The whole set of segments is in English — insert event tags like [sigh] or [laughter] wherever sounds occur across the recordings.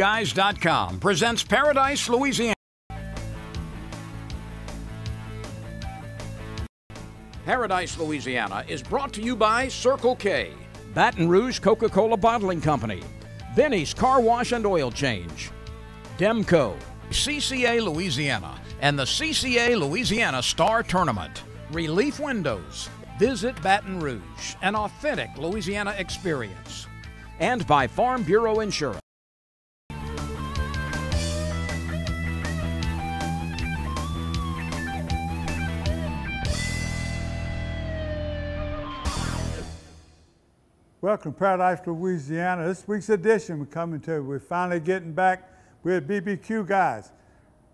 BBQGuys.com presents Paradise, Louisiana. Paradise, Louisiana is brought to you by Circle K, Baton Rouge Coca Cola Bottling Company, Benny's Car Wash and Oil Change, Demco, CCA Louisiana, and the CCA Louisiana Star Tournament, Relief Windows, Visit Baton Rouge, an authentic Louisiana experience, and by Farm Bureau Insurance. Welcome to Paradise, Louisiana. This week's edition we're coming to. We're finally getting back with BBQ guys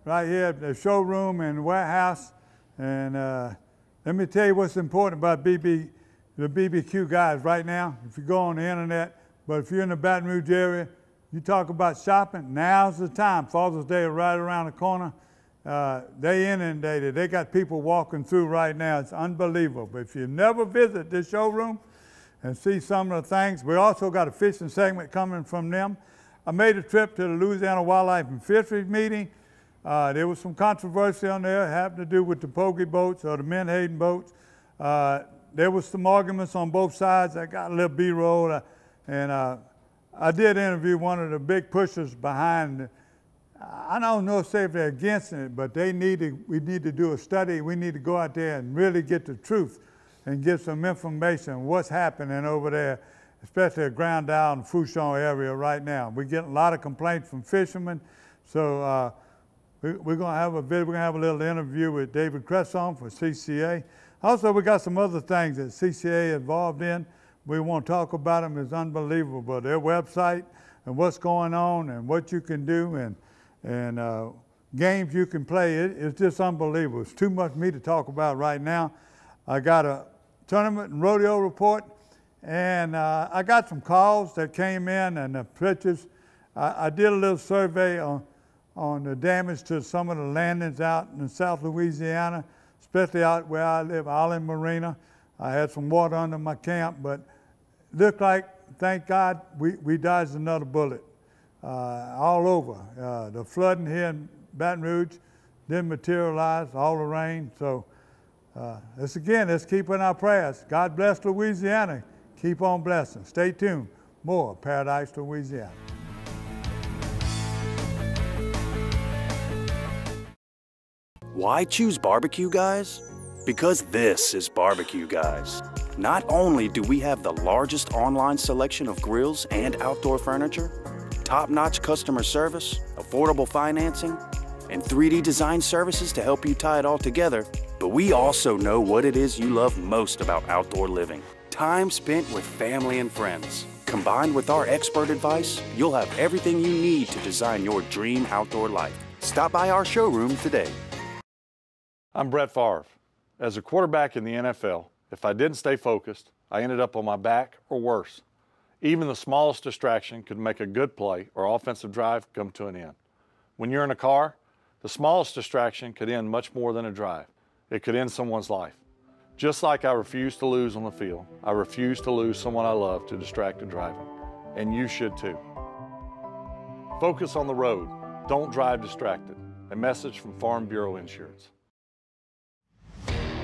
right here at the showroom and warehouse. And uh, let me tell you what's important about BB, the BBQ guys right now. If you go on the internet, but if you're in the Baton Rouge area, you talk about shopping, now's the time. Father's Day is right around the corner. Uh, they inundated. They got people walking through right now. It's unbelievable. But if you never visit this showroom, and see some of the things. We also got a fishing segment coming from them. I made a trip to the Louisiana Wildlife and Fisheries meeting. Uh, there was some controversy on there having to do with the pogie boats or the menhaden boats. Uh, there was some arguments on both sides. I got a little B-roll, uh, and uh, I did interview one of the big pushers behind. I don't know if they're against it, but they need to, we need to do a study. We need to go out there and really get the truth and get some information what's happening over there, especially Grand Isle and Fourchon area right now. We're getting a lot of complaints from fishermen, so uh, we, are going to have a video, we're going to have a little interview with David Cresson for CCA. Also, we got some other things that CCA involved in. We won't talk about them. It's unbelievable. But their website and what's going on and what you can do and, and uh, games you can play. It, it's just unbelievable. It's too much for me to talk about right now. I got a tournament and rodeo report. And uh, I got some calls that came in and the pictures. I, I, did a little survey on, on the damage to some of the landings out in South Louisiana, especially out where I live, Island Marina. I had some water under my camp, but looked like, thank God, we, we dodged another bullet. Uh, all over. Uh, the flooding here in Baton Rouge didn't materialize, all the rain. So uh, this again, let's keep in our prayers. God bless Louisiana. Keep on blessing. Stay tuned. More Paradise, Louisiana. Why choose barbecue guys? Because this is barbecue guys. Not only do we have the largest online selection of grills and outdoor furniture, top-notch customer service, affordable financing, and 3D design services to help you tie it all together, but we also know what it is you love most about outdoor living. Time spent with family and friends. Combined with our expert advice, you'll have everything you need to design your dream outdoor life. Stop by our showroom today. I'm Brett Favre. As a quarterback in the NFL, if I didn't stay focused, I ended up on my back or worse. Even the smallest distraction could make a good play or offensive drive come to an end. When you're in a car, the smallest distraction could end much more than a drive. It could end someone's life. Just like I refuse to lose on the field, I refuse to lose someone I love to distracted driving. And you should too. Focus on the road. Don't drive distracted. A message from Farm Bureau Insurance.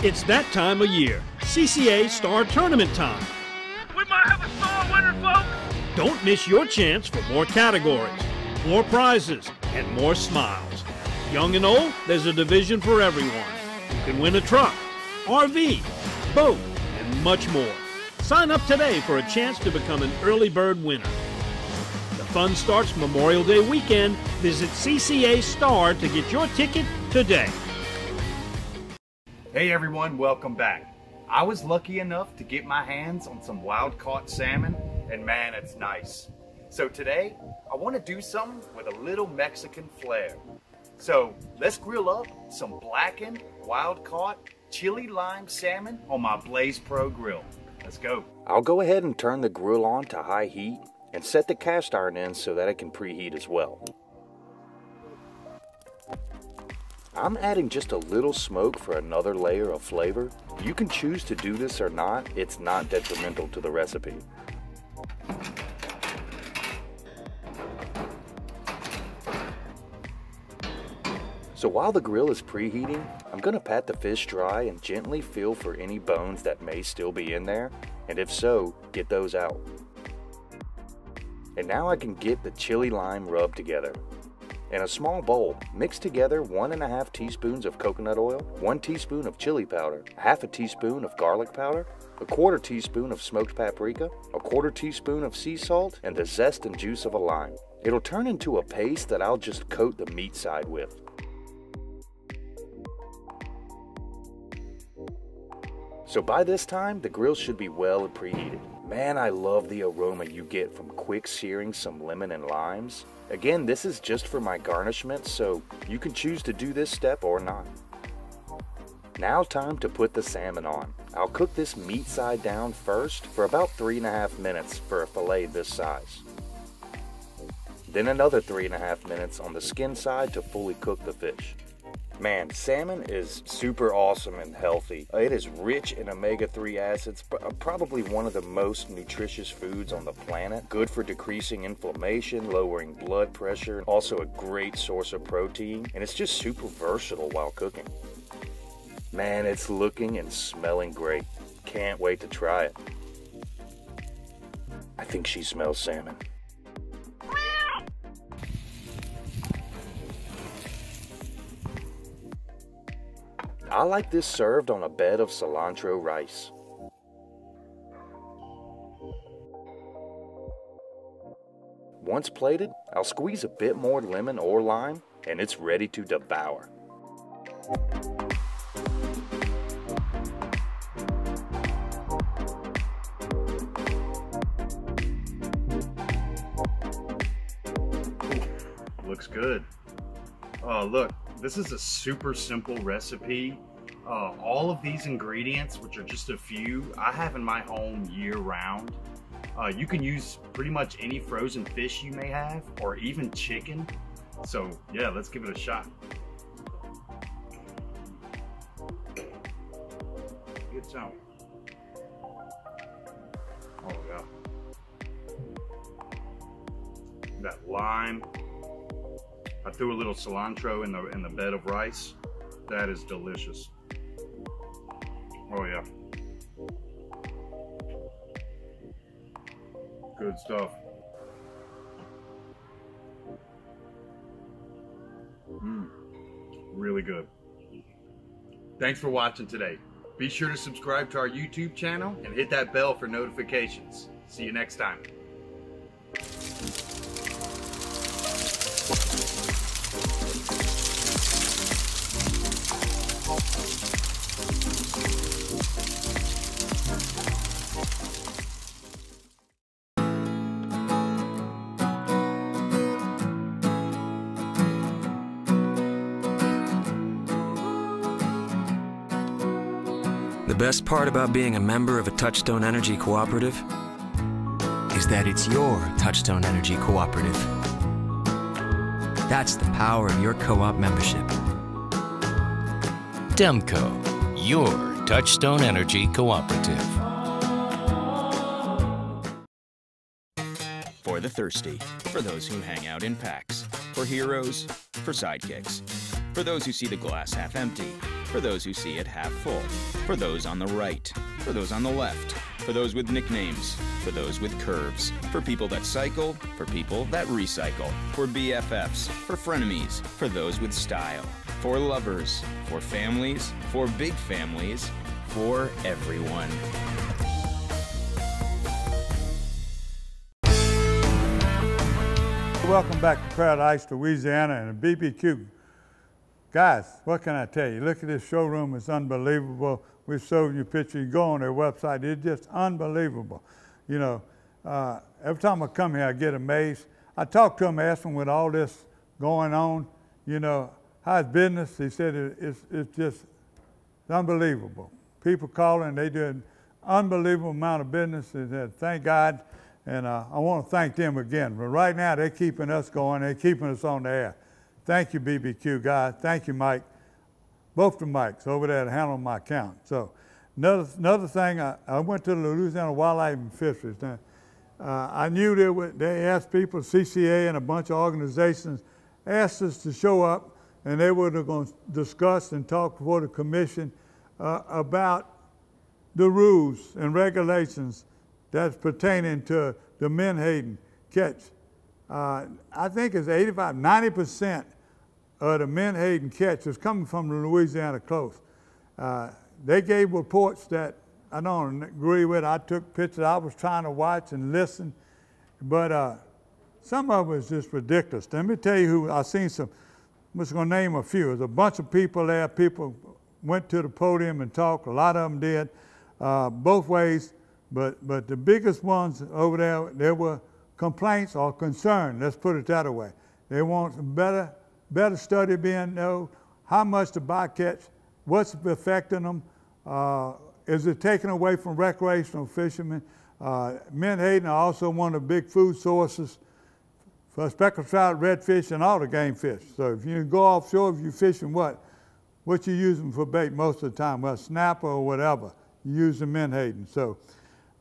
It's that time of year. CCA Star Tournament time. We might have a star winner, folks. Don't miss your chance for more categories, more prizes, and more smiles. Young and old, there's a division for everyone. Can win a truck, RV, boat, and much more. Sign up today for a chance to become an early bird winner. The fun starts Memorial Day weekend. Visit CCA Star to get your ticket today. Hey everyone, welcome back. I was lucky enough to get my hands on some wild caught salmon, and man, it's nice. So today, I want to do something with a little Mexican flair. So let's grill up some blackened, wild caught, chili lime salmon on my Blaze Pro grill. Let's go. I'll go ahead and turn the grill on to high heat and set the cast iron in so that it can preheat as well. I'm adding just a little smoke for another layer of flavor. You can choose to do this or not, it's not detrimental to the recipe. So while the grill is preheating, I'm gonna pat the fish dry and gently feel for any bones that may still be in there, and if so, get those out. And now I can get the chili lime rubbed together. In a small bowl, mix together one and a half teaspoons of coconut oil, one teaspoon of chili powder, half a teaspoon of garlic powder, a quarter teaspoon of smoked paprika, a quarter teaspoon of sea salt, and the zest and juice of a lime. It'll turn into a paste that I'll just coat the meat side with. So by this time, the grill should be well preheated. Man, I love the aroma you get from quick searing some lemon and limes. Again, this is just for my garnishment, so you can choose to do this step or not. Now time to put the salmon on. I'll cook this meat side down first for about three and a half minutes for a filet this size. Then another three and a half minutes on the skin side to fully cook the fish. Man, salmon is super awesome and healthy. It is rich in omega-3 acids, uh, probably one of the most nutritious foods on the planet. Good for decreasing inflammation, lowering blood pressure, also a great source of protein, and it's just super versatile while cooking. Man, it's looking and smelling great. Can't wait to try it. I think she smells salmon. I like this served on a bed of cilantro rice. Once plated, I'll squeeze a bit more lemon or lime and it's ready to devour. looks good. Oh, look, this is a super simple recipe. Uh, all of these ingredients, which are just a few, I have in my home year round. Uh, you can use pretty much any frozen fish you may have, or even chicken. So yeah, let's give it a shot. Get some. Oh yeah. That lime, I threw a little cilantro in the in the bed of rice. That is delicious. Oh yeah. Good stuff. Mmm. Really good. Thanks for watching today. Be sure to subscribe to our YouTube channel and hit that bell for notifications. See you next time. The best part about being a member of a Touchstone Energy Cooperative is that it's your Touchstone Energy Cooperative. That's the power of your co-op membership. Demco, your Touchstone Energy Cooperative. For the thirsty, for those who hang out in packs, for heroes, for sidekicks, for those who see the glass half empty, for those who see it half full, for those on the right, for those on the left, for those with nicknames, for those with curves, for people that cycle, for people that recycle, for BFFs, for frenemies, for those with style, for lovers, for families, for big families, for everyone. Welcome back to Paradise, Louisiana, and BBQ. Guys, what can I tell you? Look at this showroom, it's unbelievable. We showed you a picture, you go on their website, it's just unbelievable. You know, uh, every time I come here, I get amazed. I talk to them, ask them with all this going on, you know, how's business? He said it's, it's just unbelievable. People calling, they do an unbelievable amount of business. He said, thank God. And uh, I want to thank them again. But right now, they're keeping us going. They're keeping us on the air. Thank you, BBQ guy. Thank you, Mike. Both the mics over there handle my account. So another, another thing, I, I went to the Louisiana Wildlife and Fisheries. Now, uh, I knew they, they asked people, CCA and a bunch of organizations asked us to show up and they were going to discuss and talk before the commission uh, about the rules and regulations that's pertaining to the menhaden catch. Uh, I think it's 85, 90% of the menhaden catch is coming from the Louisiana coast. Uh, they gave reports that I don't agree with. I took pictures. I was trying to watch and listen, but uh, some of it was just ridiculous. Let me tell you who I seen some. I'm just going to name a few. There's a bunch of people there. People went to the podium and talked. A lot of them did, uh, both ways. But but the biggest ones over there, there were complaints or concern. Let's put it that way. They want better better study being know how much the bycatch, what's affecting them. Uh, is it taken away from recreational fishermen? Uh, Menhaden are also one of the big food sources for speckled trout, redfish, and all the game fish. So if you go offshore, if you're fishing what? What you use them for bait most of the time? Well, snapper or whatever. You use them in Menhaden. So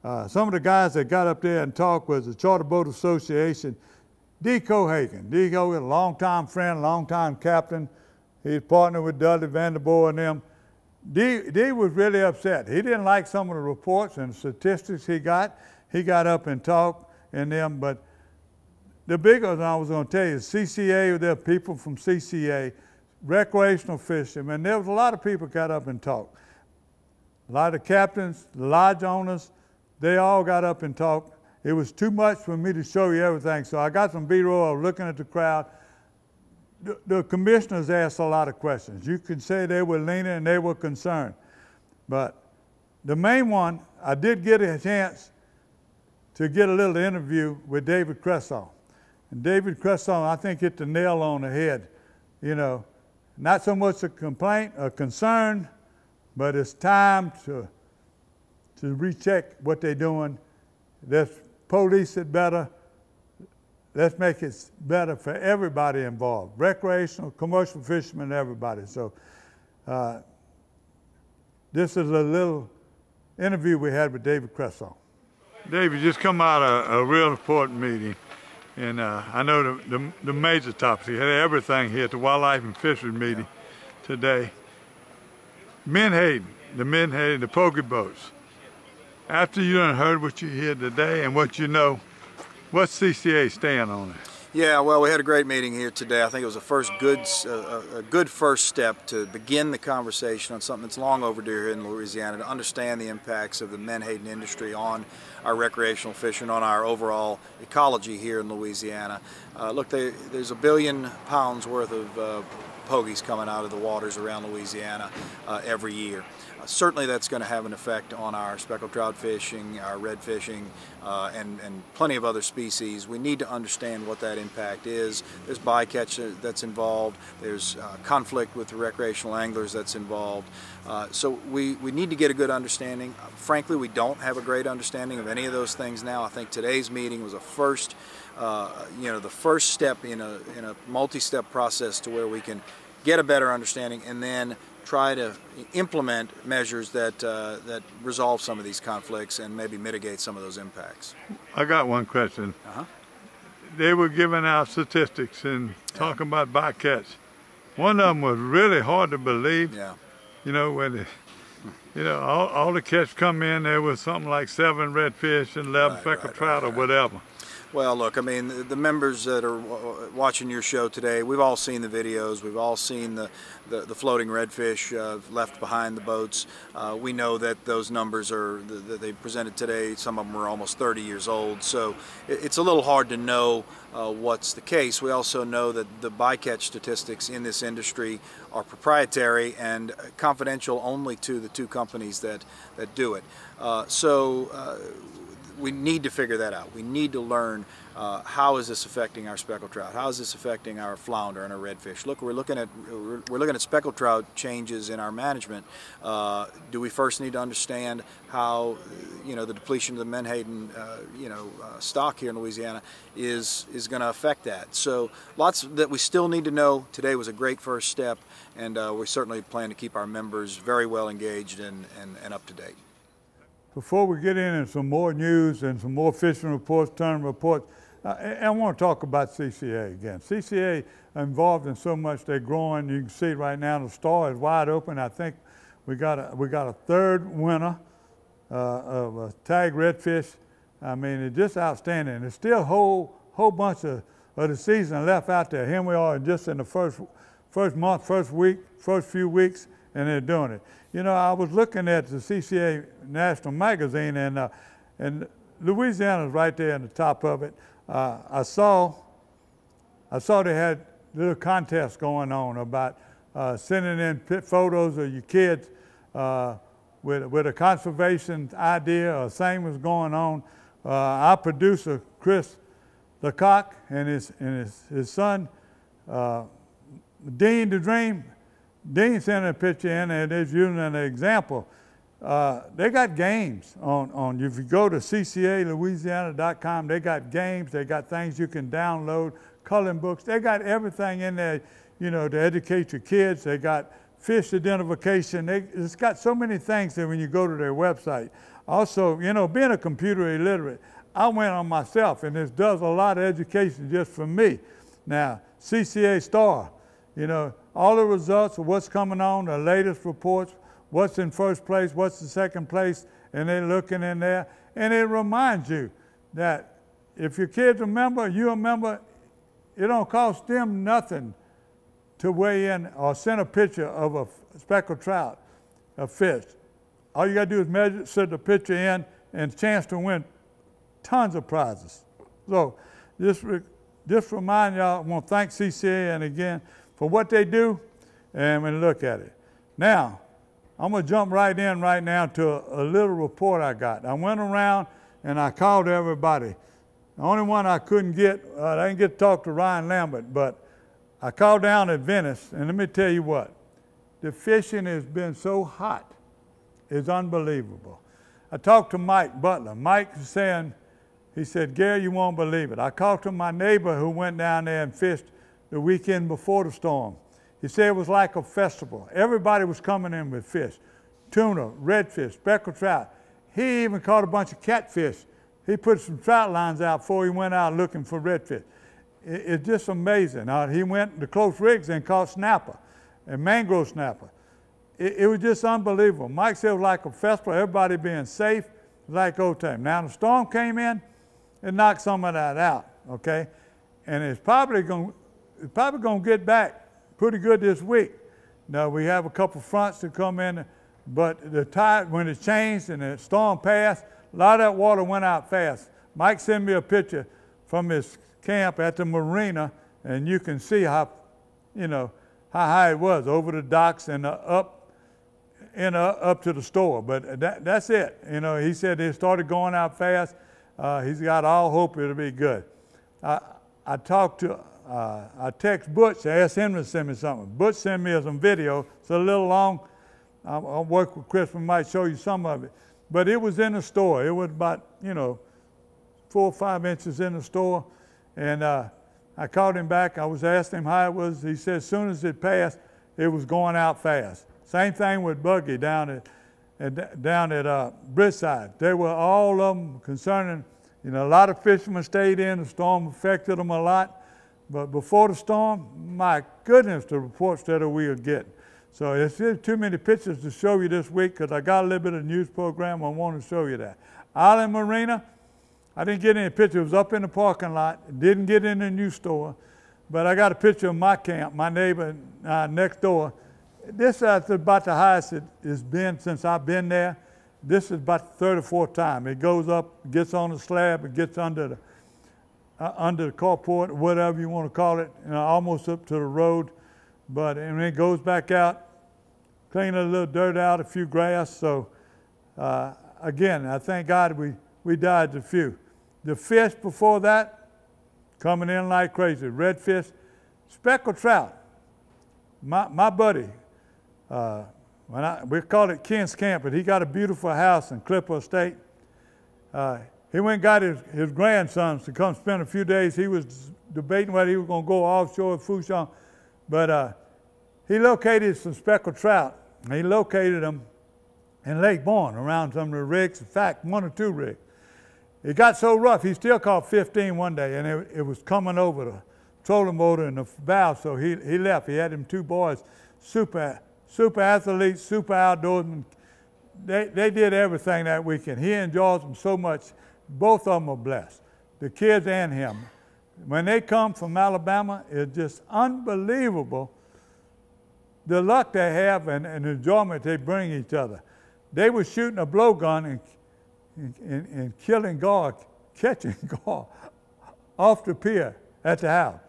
uh, some of the guys that got up there and talked was the Charter Boat Association, D. Cohagen. D. Cohagen, a longtime friend, longtime captain. He's partnered with Dudley Vandenborre and them. D, D was really upset. He didn't like some of the reports and statistics he got. He got up and talked in them, but the bigger one I was going to tell you is CCA, there are people from CCA, recreational fishing. fishermen. There was a lot of people got up and talked. A lot of captains, lodge owners, they all got up and talked. It was too much for me to show you everything, so I got some B-roll looking at the crowd the, the commissioners asked a lot of questions. You could say they were leaning and they were concerned. But the main one, I did get a chance to get a little interview with David Cresson. And David Cresson, I think, hit the nail on the head. You know, not so much a complaint, a concern, but it's time to, to recheck what they're doing. Let's police it better let's make it better for everybody involved recreational, commercial fishermen, everybody. So, uh, this is a little interview we had with David Cresson. David, just come out of a real important meeting. And uh, I know the, the, the, major topics. He had everything here at the Wildlife and Fisheries meeting today. Menhaden, the Menhaden, the pogie boats. After you done heard what you hear today and what you know, What's CCA stand on it? Yeah, well, we had a great meeting here today. I think it was a first good, uh, a good first step to begin the conversation on something that's long overdue here in Louisiana to understand the impacts of the menhaden industry on our recreational fishing, on our overall ecology here in Louisiana. Uh, look, they, there's a billion pounds worth of uh, pogies coming out of the waters around Louisiana uh, every year. Certainly that's going to have an effect on our speckled trout fishing, our red fishing, uh, and, and plenty of other species. We need to understand what that impact is. There's bycatch that's involved. There's uh, conflict with the recreational anglers that's involved. Uh, so we, we need to get a good understanding. frankly, we don't have a great understanding of any of those things now. I think today's meeting was a first, uh, you know, the first step in a, in a multi-step process to where we can get a better understanding and then try to implement measures that uh, that resolve some of these conflicts and maybe mitigate some of those impacts. I got one question. Uh -huh. They were giving out statistics and talking yeah. about bycatch. One of them was really hard to believe. Yeah. You know when. The, you know, all, all the catch come in, there was something like seven redfish and 11 right, right, trout right, or whatever. Well, look, I mean, the members that are watching your show today, we've all seen the videos. We've all seen the, the, the floating redfish uh, left behind the boats. Uh, we know that those numbers are, that they presented today, some of them are almost 30 years old. So it's a little hard to know uh, what's the case. We also know that the bycatch statistics in this industry are proprietary and confidential only to the two companies that, that do it. Uh, so uh, we need to figure that out. We need to learn uh, how is this affecting our speckled trout? How is this affecting our flounder and our redfish? Look, we're looking at we're, looking at speckled trout changes in our management. Uh, do we first need to understand how you know the depletion of the menhaden uh, you know uh, stock here in Louisiana is is going to affect that? So lots that we still need to know. Today was a great first step, and uh, we certainly plan to keep our members very well engaged and, and, and up to date. Before we get into some more news and some more fishing reports, tournament reports, Uh, and I want to talk about CCA again. CCA involved in so much. They're growing. You can see right now the store is wide open. I think we got a, we got a third winner uh, of a tag redfish. I mean, it's just outstanding. There's still a whole, whole bunch of, of the season left out there. Here we are just in the first, first month, first week, first few weeks, and they're doing it. You know, I was looking at the CCA National Magazine, and, uh, and Louisiana's right there in the top of it. Uh, I saw, I saw they had little contests going on about uh, sending in photos of your kids uh, with, with a conservation idea or same was going on. Uh, our producer, Chris Lecoq, and his, and his, his son, uh, Dean the Dream, Dean sent a picture in and is using an example. Uh, they got games on, on, if you go to ccalouisiana.com, they got games, they got things you can download, coloring books, they got everything in there, you know, to educate your kids. They got fish identification. They, it's got so many things that when you go to their website. Also, you know, being a computer illiterate, I went on myself, and this does a lot of education just for me. Now, CCA Star, you know, all the results of what's coming on, the latest reports, what's in first place, what's the second place, and they're looking in there. And it reminds you that if your kids remember, you remember, it don't cost them nothing to weigh in or send a picture of a speckled trout, a fish. All you got to do is measure, set the picture in, and chance to win tons of prizes. So just, re, just remind y'all, I want to thank CCA and again for what they do, and we look at it. Now, I'm going to jump right in right now to a, a little report I got. I went around and I called everybody. The only one I couldn't get, uh, I didn't get to talk to Ryan Lambert, but I called down at Venice, and let me tell you what, the fishing has been so hot, it's unbelievable. I talked to Mike Butler. Mike saying, he said, Gary, you won't believe it. I talked to my neighbor who went down there and fished the weekend before the storm. He said it was like a festival. Everybody was coming in with fish tuna, redfish, speckled trout. He even caught a bunch of catfish. He put some trout lines out before he went out looking for redfish it's just amazing. Uh, he went to close rigs and caught snapper and mangrove snapper. It, it, was just unbelievable. Mike said it was like a festival, everybody being safe, like old time. Now the storm came in, it knocked some of that out, okay? And it's probably going probably going to get back pretty good this week. Now we have a couple fronts to come in, but the tide, when it changed and the storm passed, a lot of that water went out fast. Mike sent me a picture from his camp at the marina, and you can see how, you know, how high it was over the docks and uh, up and uh, up to the store. But that, that's it. You know, he said it started going out fast. Uh, he's got all hope it'll be good. I, I talked to, uh, I text Butch, I asked him to send me something. Butch sent me some video. It's a little long. I'll, I'll work with Chris. We might show you some of it. But it was in the store. It was about, you know, four or five inches in the store. And uh, I called him back. I was asking him how it was. He said as soon as it passed, it was going out fast. Same thing with Buggy down at, at down at uh. They were all of them concerning, you know, a lot of fishermen stayed in. The storm affected them a lot. But before the storm, my goodness, the reports that we were getting. So it's too many pictures to show you this week because I got a little bit of news program. I want to show you that. Island Marina, I didn't get any picture. It was up in the parking lot. Didn't get in the new store. But I got a picture of my camp, my neighbor uh, next door. This is about the highest it has been since I've been there. This is about the 34th time. It goes up, gets on the slab, it gets under the uh, under the carport, whatever you want to call it, you know, almost up to the road. But and it goes back out, clean a little dirt out, a few grass. So uh, again, I thank God we we dodged a few. The fish before that, coming in like crazy. Redfish, speckled trout. My, my buddy, uh, when I, we called it Ken's Camp, but he got a beautiful house in Clipper Estate. Uh, he went and got his, his grandsons to come spend a few days. He was debating whether he was going to go offshore at Fourchon, but uh, he located some speckled trout. He located them in Lake Borgne around some of the rigs, in fact, one or two rigs. it got so rough, he still caught 15 one day, and it, it was coming over the trolling motor and the valve, so he, he left. He had them two boys, super, super athletes, super outdoorsmen. They, they did everything that weekend. He enjoys them so much. Both of them are blessed, the kids and him. When they come from Alabama, it's just unbelievable the luck they have and, and the enjoyment they bring each other. They were shooting a blowgun and and, and killing Gar, [laughs] catching Gar off the pier at the house.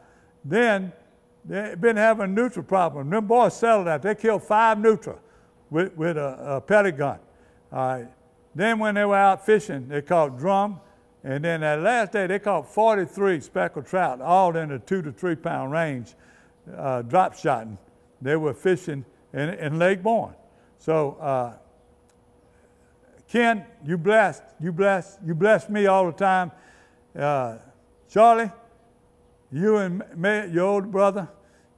Then they've been having a nutria problem. Them boys settled that. They killed five nutria with, with a, a pellet gun. All right. Then when they were out fishing, they caught drum. And then that last day, they caught 43 speckled trout, all in the two to three pound range, uh, drop shotting. They were fishing in, in Lake Borgne. So uh, Ken, you blessed. You blessed. You bless me all the time. Uh, Charlie, you and your older brother,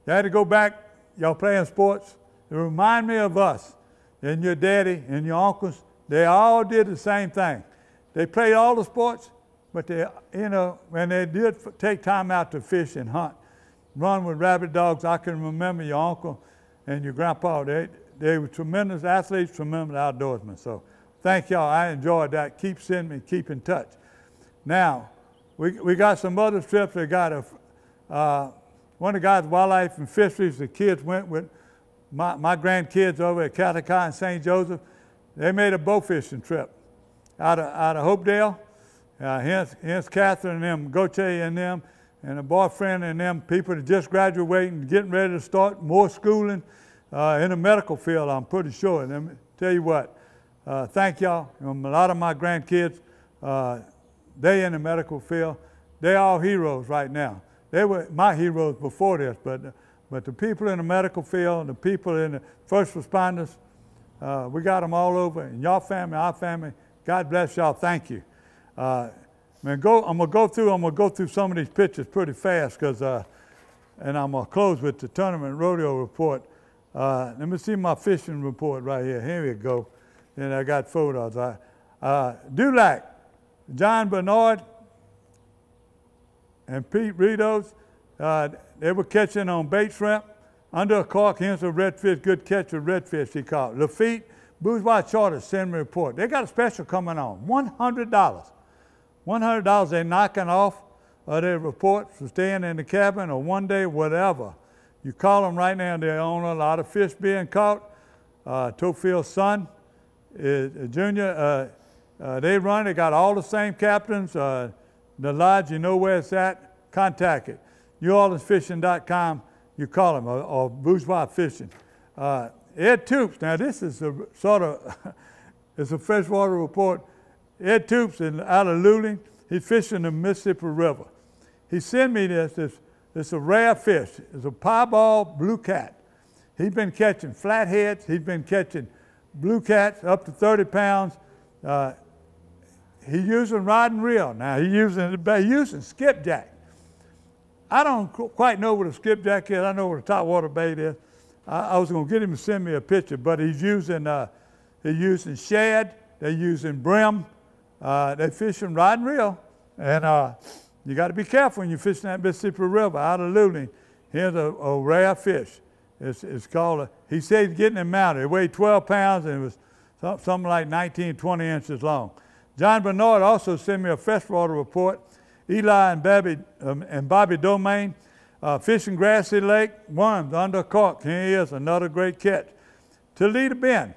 you had to go back. Y'all playing sports. It remind me of us and your daddy and your uncles. They all did the same thing. They played all the sports, but they, you know, when they did take time out to fish and hunt, run with rabbit dogs, I can remember your uncle and your grandpa. They, they were tremendous athletes, tremendous outdoorsmen. So Thank y'all. I enjoyed that. Keep sending me, keep in touch. Now, we, we got some other trips. We got a, uh, one of the guys, Wildlife and Fisheries, the kids went with my, my grandkids over at Catacai and St. Joseph. They made a bow fishing trip out of, out of Hopedale. Uh, hence, hence Catherine and them, Goche and them, and a boyfriend and them people that just graduating, getting ready to start more schooling uh, in the medical field, I'm pretty sure. And let me tell you what, uh, thank y'all. Um, a lot of my grandkids, uh, they in the medical field. They're all heroes right now. They were my heroes before this, but, but the people in the medical field, the people in the first responders, uh, we got them all over. And y'all family, our family, God bless y'all. Thank you. Uh, man, go, I'm gonna go through. I'm gonna go through some of these pictures pretty fast, cause, uh, and I'm gonna close with the tournament rodeo report. Uh, let me see my fishing report right here. Here we go and I got photos. I, uh, Dulac, John Bernard, and Pete Ritos, uh, they were catching on bait shrimp under a cork. A redfish, good catch of redfish he caught. Lafitte, Bourgeois Charter, send me a report. They got a special coming on, $100. $100 they're knocking off uh, their reports for staying in the cabin or one day, whatever. You call them right now, they own a lot of fish being caught. Uh, Theophile's son, uh, junior, uh, uh, they run, they got all the same captains. Uh, the lodge, you know where it's at, contact it. NewOrleansFishing.com, you call them, or, or Bourgeois Fishing. Uh, Ed Toops, now this is a sort of, [laughs] it's a freshwater report. Ed Toops in, out of Luling, he's fishing the Mississippi River. He sent me this, this, it's a rare fish. It's a piebald blue cat. He's been catching flatheads, he's been catching blue cats up to 30 pounds. Uh, he using rod and reel. Now he using he using skipjack. I don't quite know what a skipjack is. I know what a topwater bait is. I, I was going to get him to send me a picture, but he's using uh, he's using shad. They're using brim. Uh, they're fishing rod and reel, and uh, you got to be careful when you're fishing that Mississippi River out of Luling. Here's a, a rare fish. It's, it's called, a, he said he's getting it mounted. It weighed 12 pounds and it was something like 19, 20 inches long. John Bernard also sent me a freshwater report. Eli and Bobby, um, and Bobby Domain, uh, fishing Grassy Lake, worms under cork. Here he is, another great catch. Toledo Bend,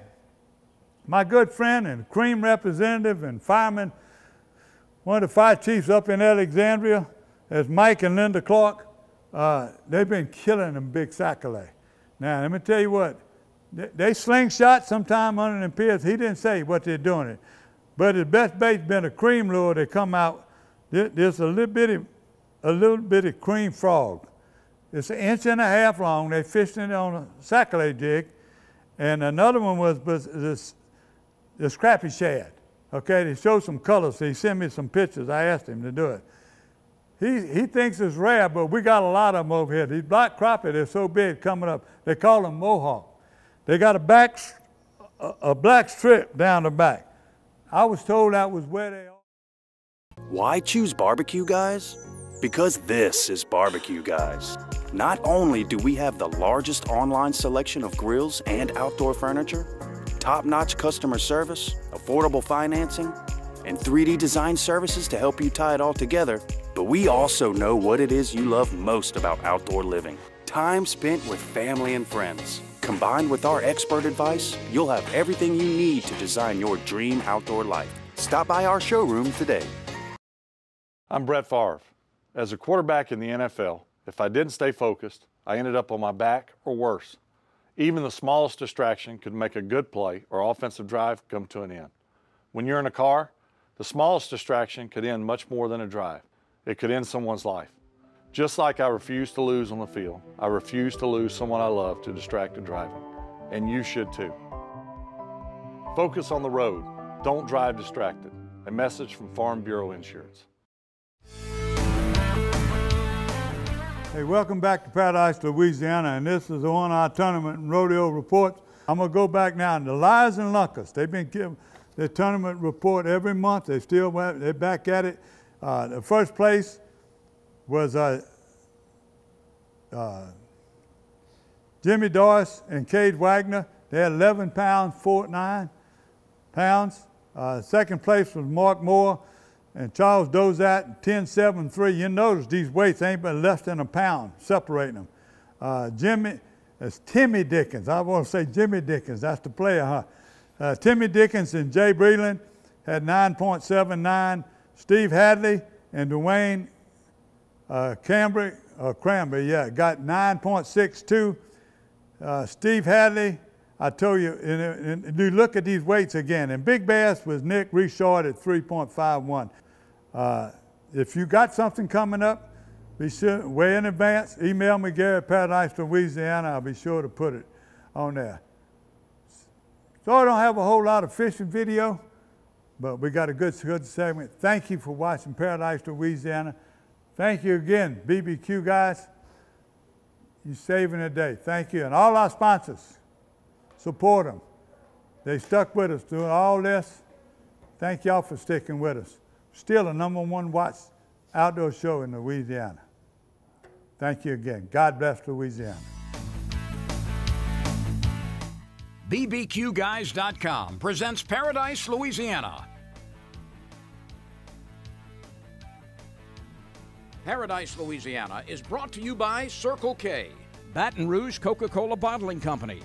my good friend and cream representative and fireman, one of the fire chiefs up in Alexandria, is Mike and Linda Clark. Uh, they've been killing them big sac-a-lait. Now, let me tell you what, they slingshot sometime under the piers. He didn't say what they're doing it. But his best bait's been a cream lure. They come out, there's a little bitty, a little bitty cream frog. It's an inch and a half long. They fished it on a sac-a-lait jig. And another one was, was this, this crappie shad. Okay, they showed some colors. So he sent me some pictures. I asked him to do it. He, he thinks it's rare, but we got a lot of them over here. These black crappie, they're so big coming up. They call them mohawk. They got a back, a, a black strip down the back. I was told that was where they are. Why choose barbecue guys? Because this is barbecue guys. Not only do we have the largest online selection of grills and outdoor furniture, top notch customer service, affordable financing, and 3D design services to help you tie it all together, but we also know what it is you love most about outdoor living time spent with family and friends. Combined with our expert advice, you'll have everything you need to design your dream outdoor life. Stop by our showroom today. I'm Brett Favre. As a quarterback in the NFL, if I didn't stay focused, I ended up on my back or worse. Even the smallest distraction could make a good play or offensive drive come to an end. When you're in a car, the smallest distraction could end much more than a drive. It could end someone's life. Just like I refuse to lose on the field, I refuse to lose someone I love to distracted driving. And you should too. Focus on the road. Don't drive distracted. A message from Farm Bureau Insurance. Hey, welcome back to Paradise, Louisiana, and this is the one our tournament and rodeo report. I'm gonna go back now to Lies and Lunkers. They've been giving their tournament report every month. They still they're back at it. Uh, the first place was uh, uh, Jimmy Doris and Cade Wagner. They had 11 pounds, 49 pounds. Uh, second place was Mark Moore and Charles Dozat, 10, 7, 3. You notice these weights ain't but less than a pound separating them. Uh, Jimmy, it's Timmy Dickens. I want to say Jimmy Dickens. That's the player, huh? Uh, Timmy Dickens and Jay Breland had 9.79. Steve Hadley and Dwayne uh, Cambry, uh, Cranberry, yeah, got 9.62. Uh, Steve Hadley, I told you, and, and, you look at these weights again, and Big Bass was Nick Richard at 3.51. Uh, if you got something coming up, be sure, way in advance, email me, Gary Paradise, Louisiana. I'll be sure to put it on there. So I don't have a whole lot of fishing video, but we got a good, good segment. Thank you for watching Paradise, Louisiana. Thank you again, BBQ guys. You're saving the day. Thank you. And all our sponsors, support them. They stuck with us doing all this. Thank y'all for sticking with us. Still a number one watch outdoor show in Louisiana. Thank you again. God bless Louisiana. BBQGuys.com presents Paradise, Louisiana Paradise, Louisiana is brought to you by Circle K, Baton Rouge Coca Cola Bottling Company,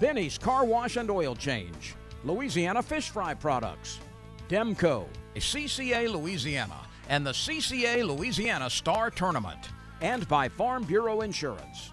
Benny's Car Wash and Oil Change, Louisiana Fish Fry Products, Demco, CCA Louisiana, and the CCA Louisiana Star Tournament, and by Farm Bureau Insurance.